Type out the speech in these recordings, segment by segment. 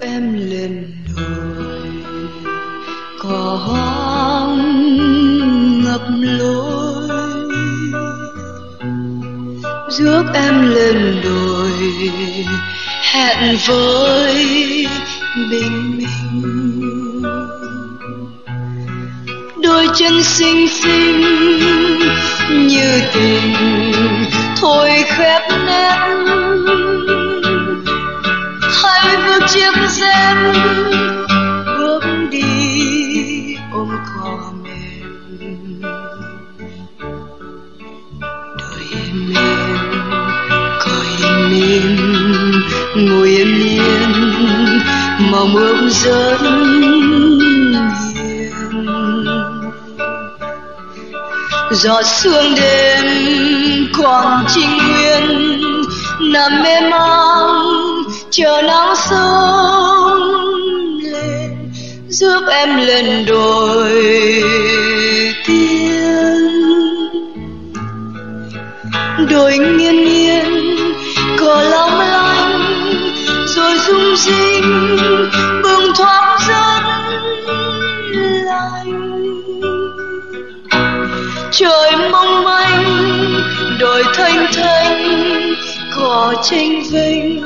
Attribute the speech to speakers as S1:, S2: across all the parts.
S1: em lên đồi. Cỏ hoang ngập lối. Rước em lên đồi, hẹn với bình minh. Đôi chân xinh xinh như tình thôi khép ngồi yên yên mong mưa cũng hiền giọt sương đêm còn trinh nguyên nằm mê mang chờ nắng sớm giúp em lên đồi tiên đồi nghiêng nghiêng, cỏ long lanh, rồi rung rinh, bừng thoáng dân lành. Trời mong manh, đồi thanh thanh, cỏ tranh vinh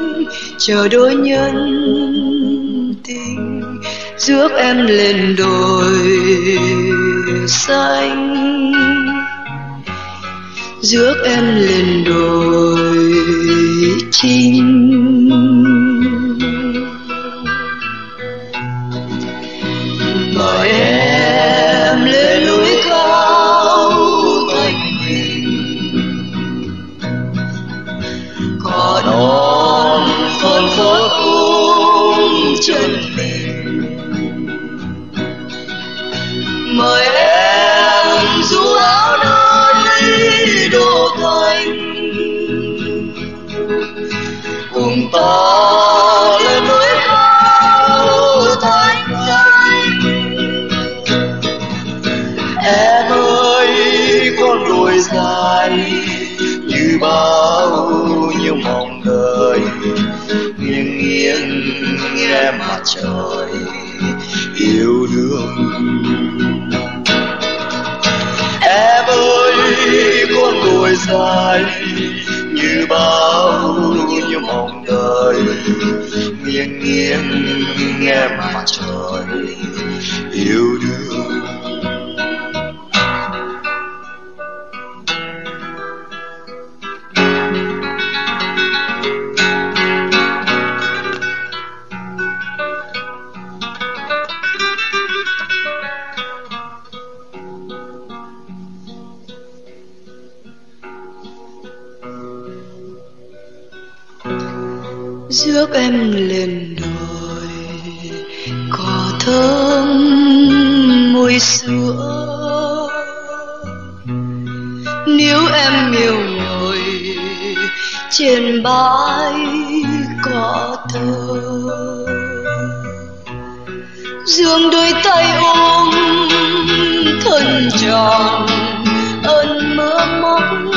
S1: chờ đôi nhân tình rước em lên đồi xanh. Rước em lên đồi chinh nhiêu người. Nghiêng nghiêng nghe mặt trời yêu đương. Em ơi, con tuổi dài như bao nhiêu mong đời nghiêng nghiêng nghe mặt trời yêu đương. Rước em lên đồi cỏ thơm mùi sữa. Nếu em yêu ngồi trên bãi cỏ thơ dương đôi tay ôm thân tròn ơn mơ mộng.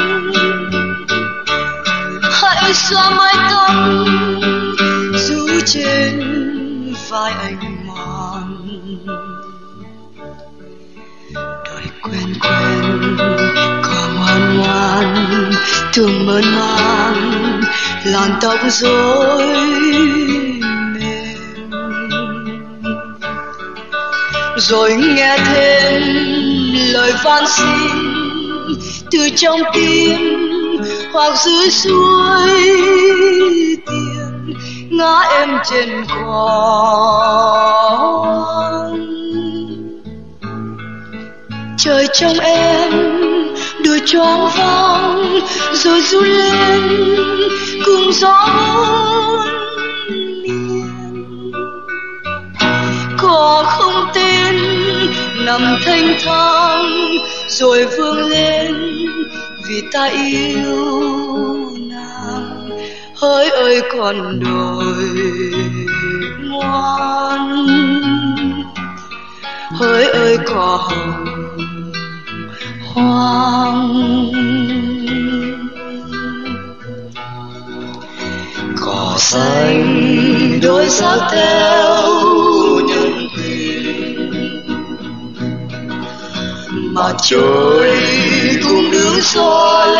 S1: Hãy xóa mái tóc trên vai anh mòn đôi quen quen, có ngoan ngoan, thương mơn man, làn tóc rối mềm. Rồi nghe thêm lời van xin từ trong tim hoặc dưới suối ngã em trên cỏ trời trong em đưa choáng váng, rồi run lên cùng gió cỏ không tên, nằm thanh thang, rồi vươn lên vì ta yêu hỡi ơi con đồi ngoan. Hỡi ơi cỏ hồng, hoang. Cỏ xanh đôi sắc theo nhân tình, mà trời cũng đứng soi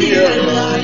S1: tia lạnh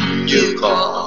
S1: you call.